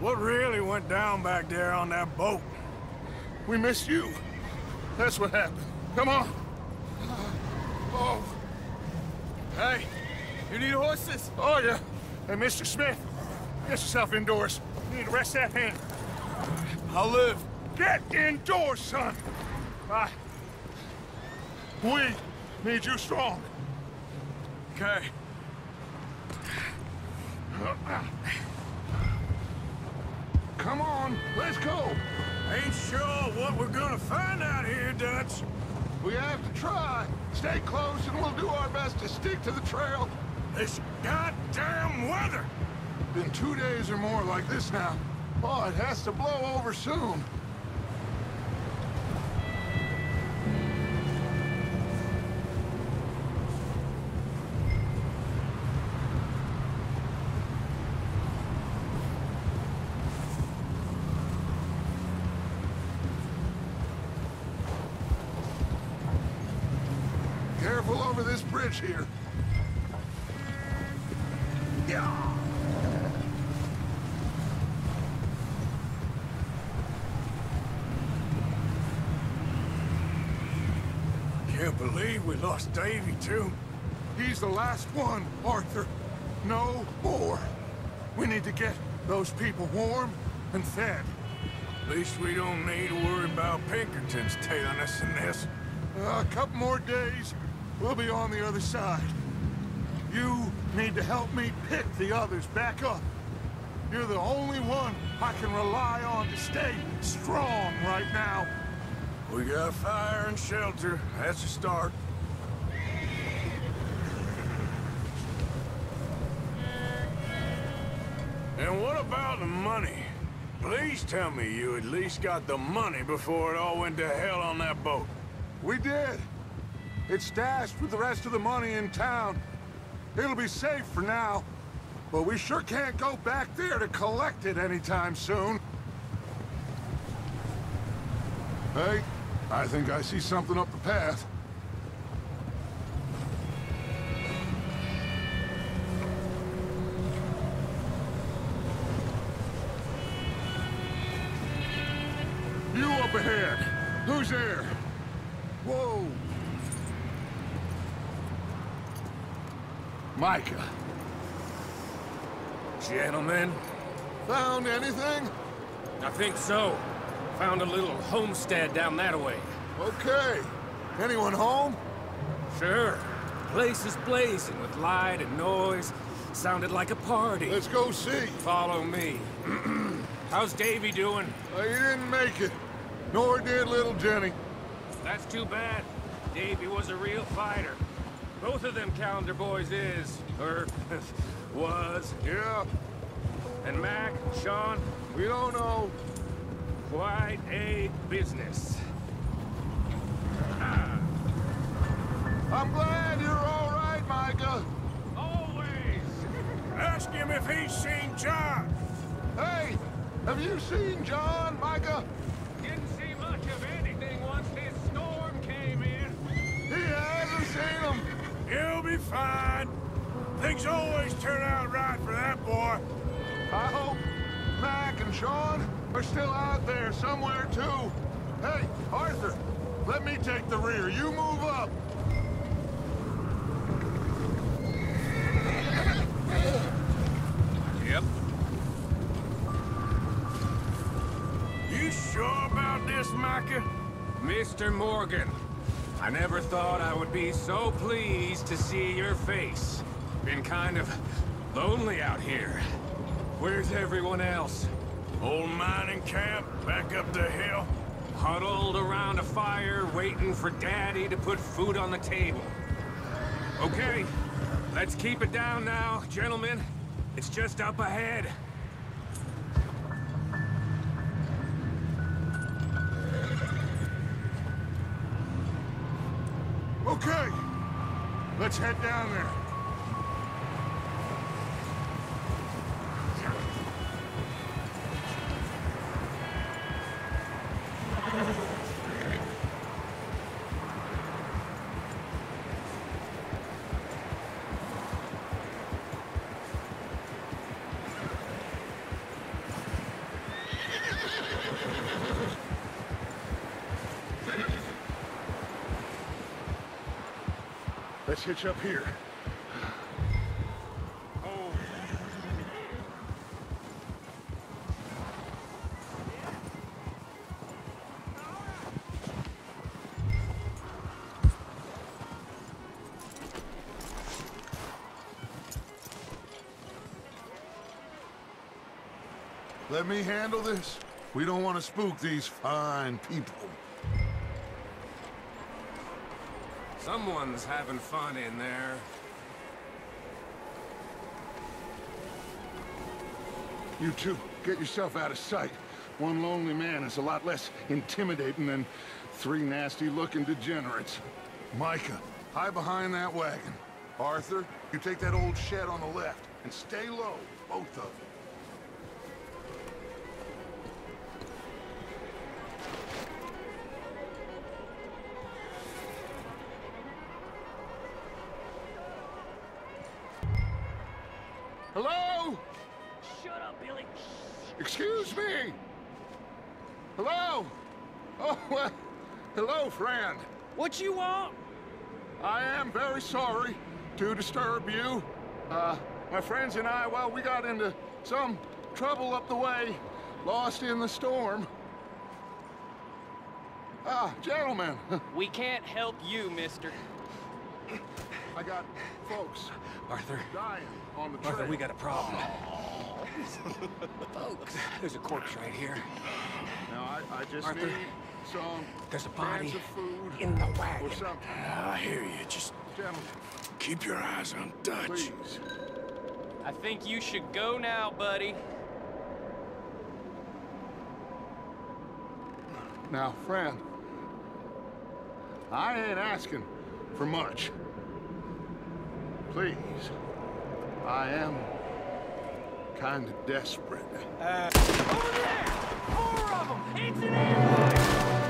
What really went down back there on that boat? We missed you. That's what happened. Come on. Oh, Hey, you need horses? oh yeah. Hey, Mr. Smith, get yourself indoors. You need to rest that hand. I'll live. Get indoors, son. I... We need you strong. Okay. Come on, let's go. Ain't sure what we're gonna find out here, Dutch. We have to try. Stay close and we'll do our best to stick to the trail. This goddamn weather! Been two days or more like this now. Oh, it has to blow over soon. Can't believe we lost Davy, too. He's the last one, Arthur. No more. We need to get those people warm and fed. At least we don't need to worry about Pinkertons tailing us in this. Uh, a couple more days, we'll be on the other side. You need to help me pick the others back up. You're the only one I can rely on to stay strong right now. We got fire and shelter. That's a start. And what about the money? Please tell me you at least got the money before it all went to hell on that boat. We did. It's stashed with the rest of the money in town. It'll be safe for now. But we sure can't go back there to collect it anytime soon. Hey, I think I see something up the path. You up ahead. Who's there? Whoa. Micah, Gentlemen, found anything? I think so. Found a little homestead down that way. Okay. Anyone home? Sure. Place is blazing with light and noise. Sounded like a party. Let's go see. Follow me. How's Davy doing? Uh, he didn't make it. Nor did little Jenny. That's too bad. Davy was a real fighter. Both of them Callander boys is, or was. Yeah, And Mac, Sean, we don't know. quite a business. Ah. I'm glad you're all right, Micah. Always! Ask him if he's seen John. Hey, have you seen John, Micah? He'll be fine. Things always turn out right for that boy. I hope Mac and Sean are still out there somewhere, too. Hey, Arthur, let me take the rear. You move up. Yep. You sure about this, Micah? Mr. Morgan, I never thought I would be so pleased to see your face. Been kind of lonely out here. Where's everyone else? Old mining camp back up the hill. Huddled around a fire, waiting for Daddy to put food on the table. Okay, let's keep it down now, gentlemen. It's just up ahead. Let's head down there. Let's hitch up here. Let me handle this. We don't want to spook these fine people. Someone's having fun in there. You two, get yourself out of sight. One lonely man is a lot less intimidating than three nasty-looking degenerates. Micah, hide behind that wagon. Arthur, you take that old shed on the left, and stay low, both of you. Excuse me? Hello? Oh, well, hello, friend. What you want? I am very sorry to disturb you. Uh, my friends and I, well, we got into some trouble up the way, lost in the storm. Ah, gentlemen, We can't help you, mister. I got folks Arthur, dying on the trail. Arthur, we got a problem. Folks, there's a corpse right here. Now, I, I just Arthur, need some There's a body of food in the or wagon. something. Ah, I hear you. Just Gentlemen, keep your eyes on Dutch. please. I think you should go now, buddy. Now, friend, I ain't asking for much. Please, I am kind of desperate. Uh, over there! Four of them! It's an ambush!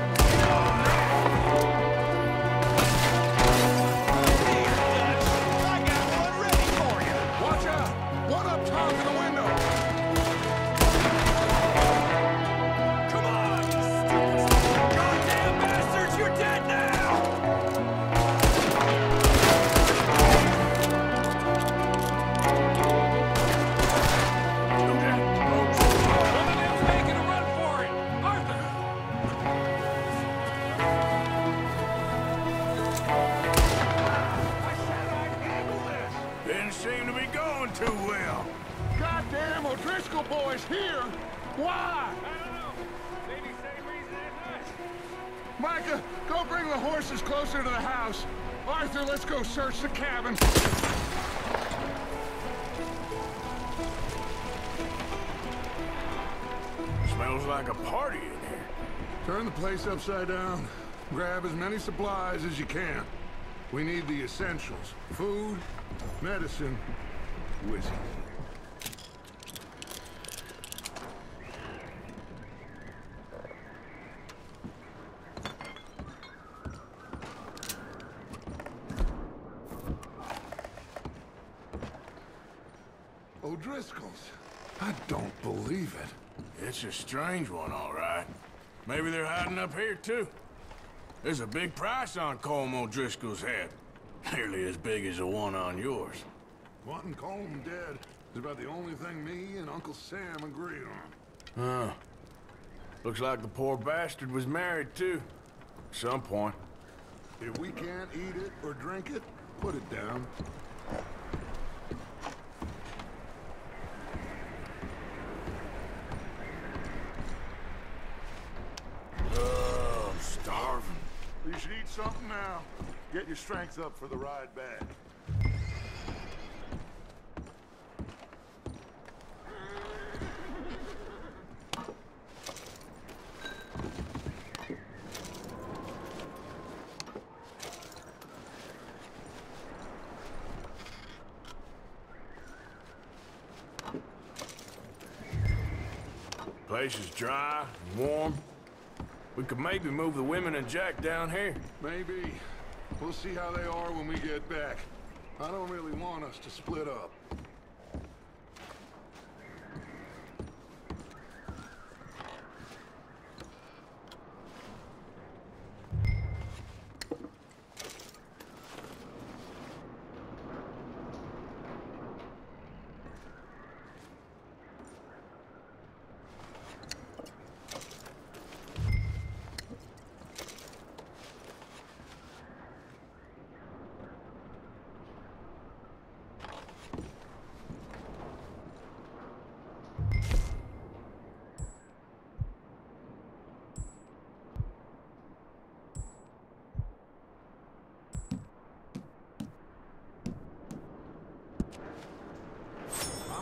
Upside down. Grab as many supplies as you can. We need the essentials. Food, medicine, whiskey. O'Driscoll's. I don't believe it. It's a strange one, all. Maybe they're hiding up here, too. There's a big price on Colm O'Driscoll's head. Nearly as big as the one on yours. Wanting Colm dead is about the only thing me and Uncle Sam agree on. Huh. Looks like the poor bastard was married, too. At some point. If we can't eat it or drink it, put it down. Oh, I'm starving. You should eat something now. Get your strength up for the ride back. Place is dry warm. We could maybe move the women and Jack down here. Maybe. We'll see how they are when we get back. I don't really want us to split up.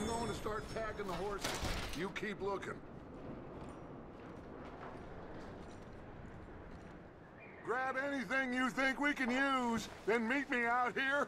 Going to start packing the horses. You keep looking. Grab anything you think we can use, then meet me out here.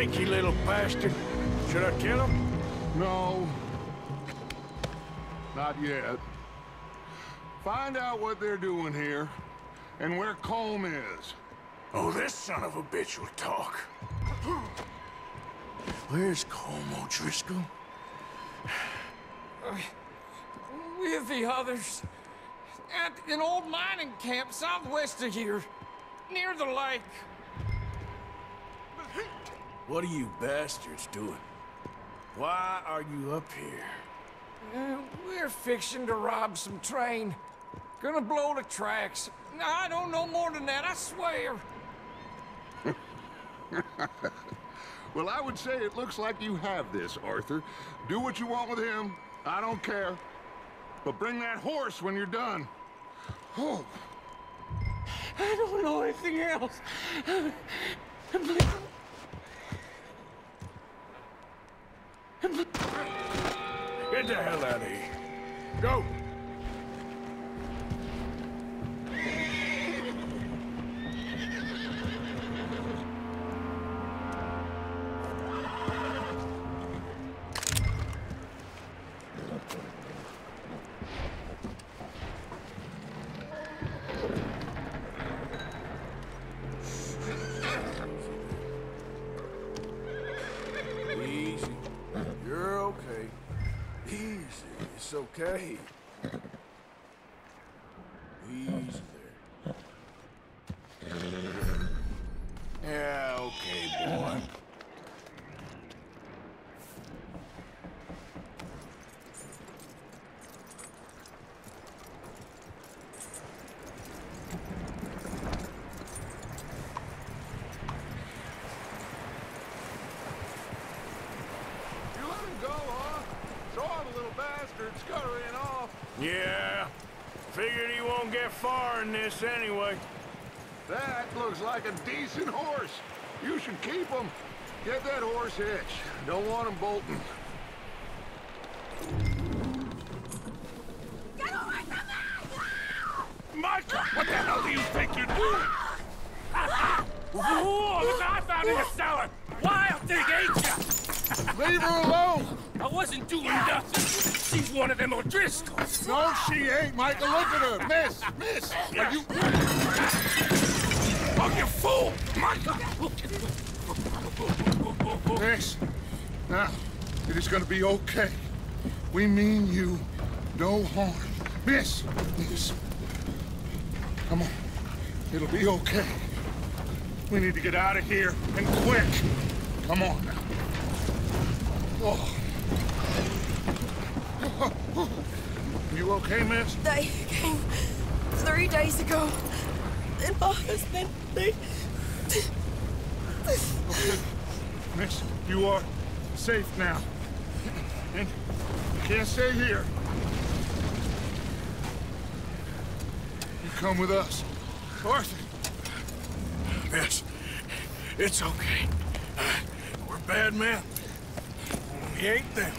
Sneaky little bastard. Should I kill him? No. Not yet. Find out what they're doing here, and where Colm is. Oh, this son of a bitch will talk. Where's Colm O'Driscoll? With the others. At an old mining camp southwest of here. Near the lake. What are you bastards doing? Why are you up here? Uh, we're fixing to rob some train. Gonna blow the tracks. I don't know more than that, I swear. Well, I would say it looks like you have this, Arthur. Do what you want with him. I don't care. But bring that horse when you're done. Oh, I don't know anything else. Get the hell out of here. Go. Okay. Easy there. Yeah, okay, boy. you let him go, huh? Saw the little bastard scurrying off. Yeah. Figured he won't get far in this anyway. That looks like a decent horse. You should keep him. Get that horse hitched. Don't want him bolting. Micah, what the hell do you think you're doing? Whoa, look, I found in the cellar. Wild thing, ain't ya? Leave her alone! I wasn't doing nothing. She's one of them O'Driscolls. No, she ain't, Micah. Look at her. Miss, miss. Are you... Oh, you fool! Micah! Miss. Now, it is gonna be okay. We mean you no harm. Miss, miss. Come on. It'll be okay. We need to get out of here, and quick. Come on now. Oh. You okay, miss? They came three days ago. And my husband, they... Miss, you are safe now. And you can't stay here. You come with us. Arthur, Miss, it's okay. Uh, we're bad men. We ain't them.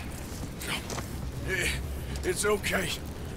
It's okay.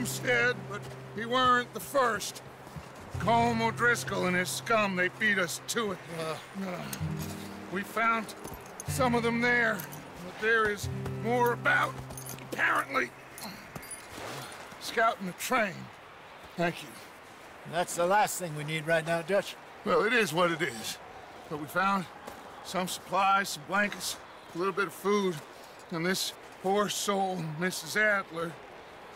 Homestead, but he weren't the first. Colm O'Driscoll and his scum, they beat us to it. Uh, uh, we found some of them there, but there is more about, apparently. Scouting the train. Thank you. That's the last thing we need right now, Dutch. Well, it is what it is. But we found some supplies, some blankets, a little bit of food, and this poor soul, Mrs. Adler.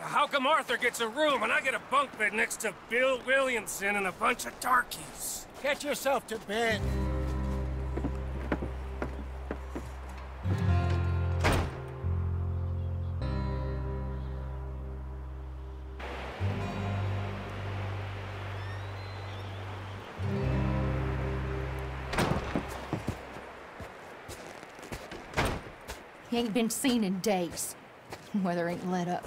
How come Arthur gets a room and I get a bunk bed next to Bill Williamson and a bunch of darkies? Get yourself to bed. He ain't been seen in days. Weather ain't let up.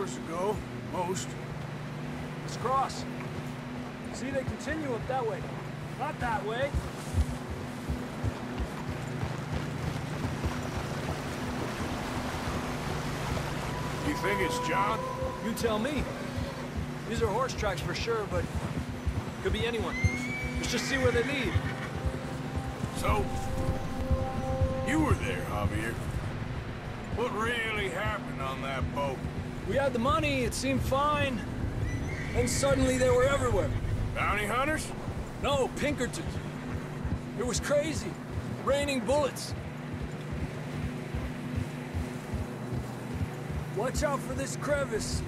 hours ago, most. Let's cross. See, they continue up that way. Not that way. You think it's John? You tell me. These are horse tracks for sure, but could be anyone. Let's just see where they lead. So, you were there, Javier. What really happened on that boat? We had the money, it seemed fine. Then suddenly they were everywhere. Bounty hunters? No, Pinkertons. It was crazy. Raining bullets. Watch out for this crevice.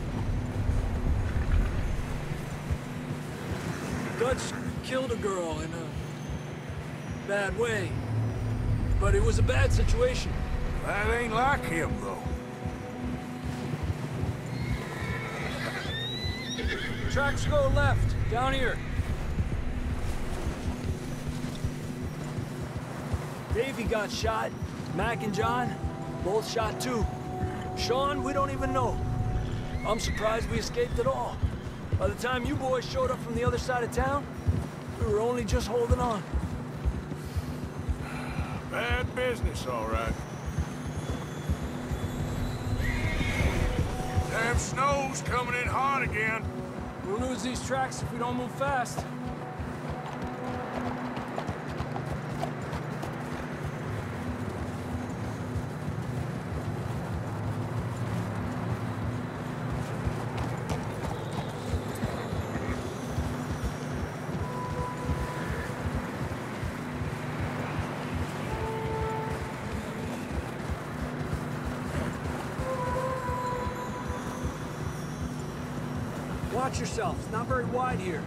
Dutch killed a girl in a bad way. But it was a bad situation. That ain't like him, though. Tracks go left, down here. Davy got shot. Mac and John, both shot too. Sean, we don't even know. I'm surprised we escaped at all. By the time you boys showed up from the other side of town, we were only just holding on. Bad business, all right. Damn snow's coming in hard again. We'll lose these tracks if we don't move fast. Watch yourself. It's not very wide here.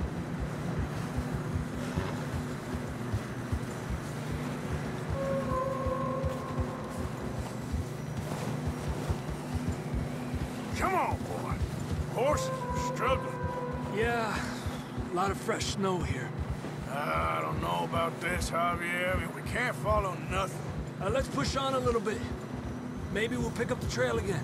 Come on, boy. Horses are struggling. Yeah, a lot of fresh snow here. I don't know about this, Javier. I mean, we can't follow nothing. Uh, let's push on a little bit. Maybe we'll pick up the trail again.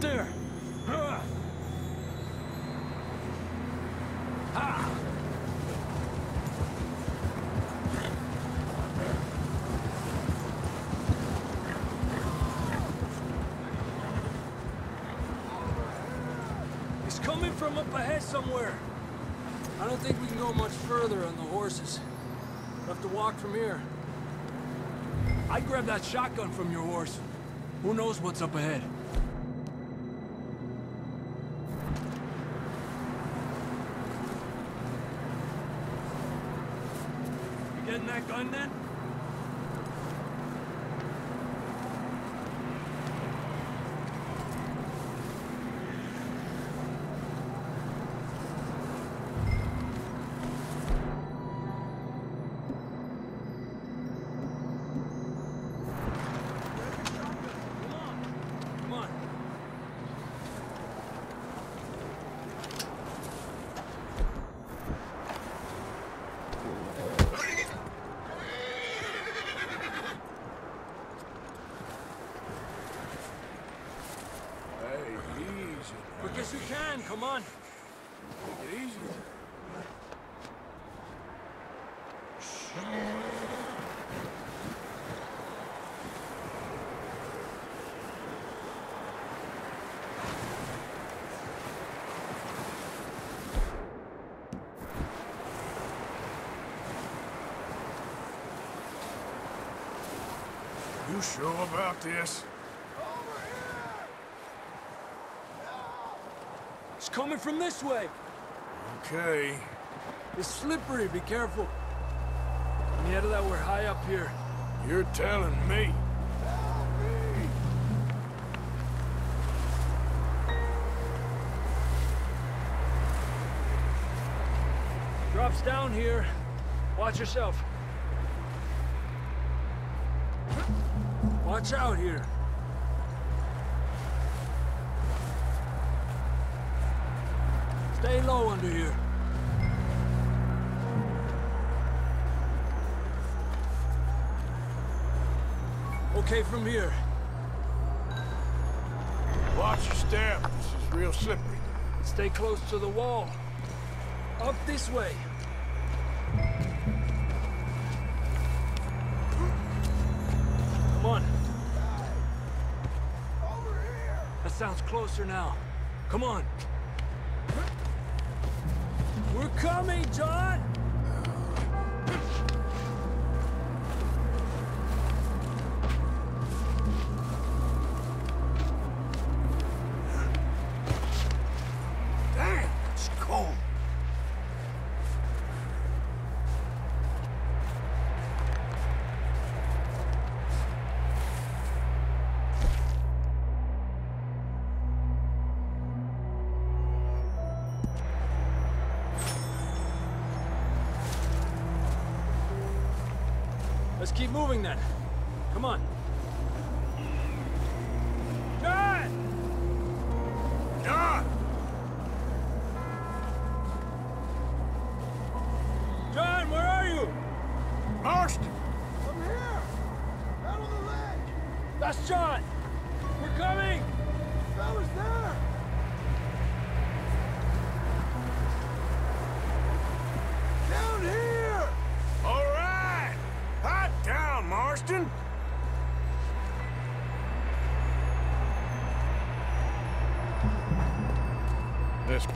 There! He's coming from up ahead somewhere. I don't think we can go much further on the horses. We'll have to walk from here. I'd grab that shotgun from your horse. Who knows what's up ahead? You getting that gun then? Come on. Hey, easy. Quick as you can, come on. Take it easy. You sure about this? It's coming from this way. Okay. It's slippery, be careful. Yet that we're high up here. You're telling me. Drops down here. Watch yourself. Watch out here. Stay low under here. Okay from here. Watch your step. This is real slippery. Stay close to the wall. Up this way. closer now. Come on. We're coming! Keep moving then.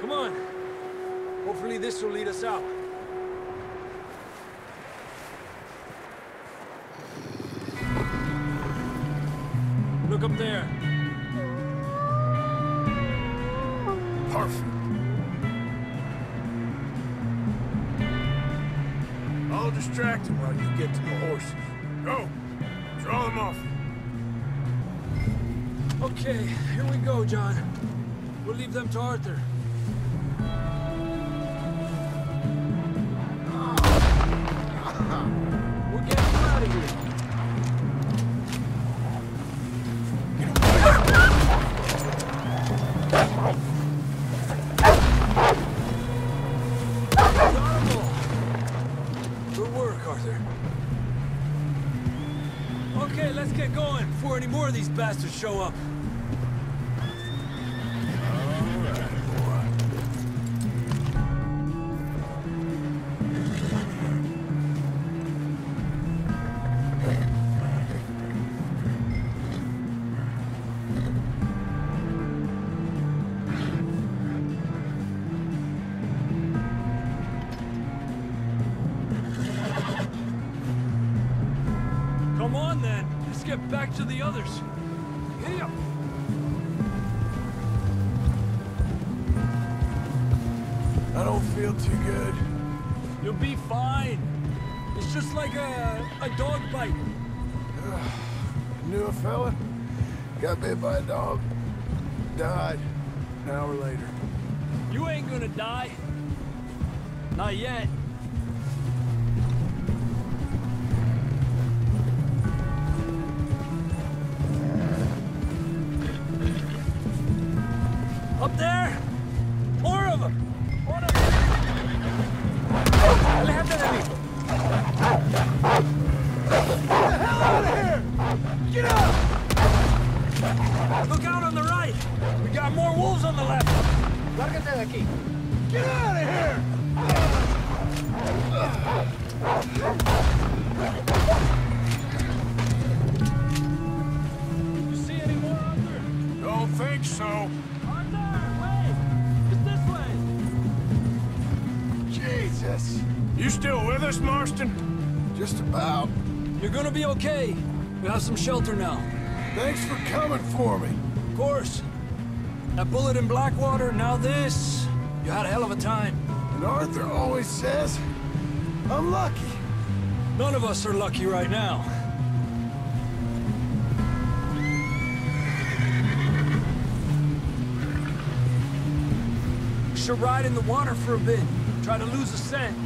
Come on. Hopefully this will lead us out. Look up there. Perfect. I'll distract him while you get to the horses. Go. Draw them off. Okay, here we go, John. We'll leave them to Arthur. Back to the others. Giddy up. I don't feel too good. You'll be fine. It's just like a, a dog bite. Knew a fella, got bit by a dog, died an hour later. You ain't gonna die. Not yet. Marston? Just about. You're gonna be okay. We have some shelter now. Thanks for coming for me. Of course. That bullet in Blackwater, now this. You had a hell of a time. And Arthur always says, I'm lucky. None of us are lucky right now. We should ride in the water for a bit. Try to lose the scent.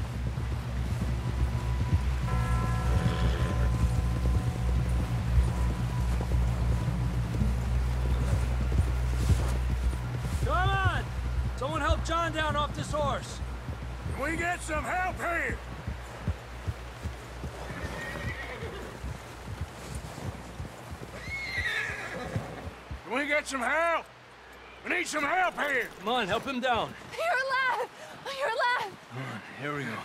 Help John down off this horse. Can we get some help here? Can we get some help? We need some help here. Come on, help him down. You're alive! You're alive! Here we go.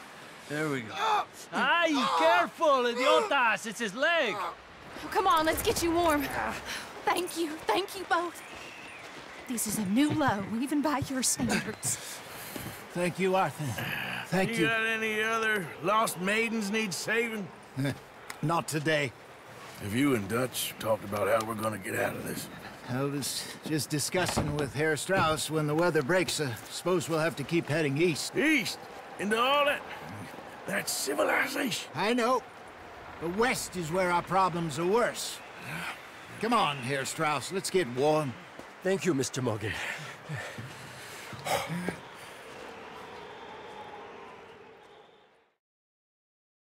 There we go. Oh. Ay, oh. careful, idiotas! It's his leg! Oh, come on, let's get you warm. Thank you, thank you both. This is a new low, even by your standards. Thank you, Arthur. Thank you you. got any other lost maidens need saving? Not today. Have you and Dutch talked about how we're gonna get out of this? I was just discussing with Herr Strauss when the weather breaks. I suppose we'll have to keep heading east. East? Into all that... that civilization? I know. But west is where our problems are worse. Come on, Herr Strauss, let's get warm. Thank you, Mr. Morgan.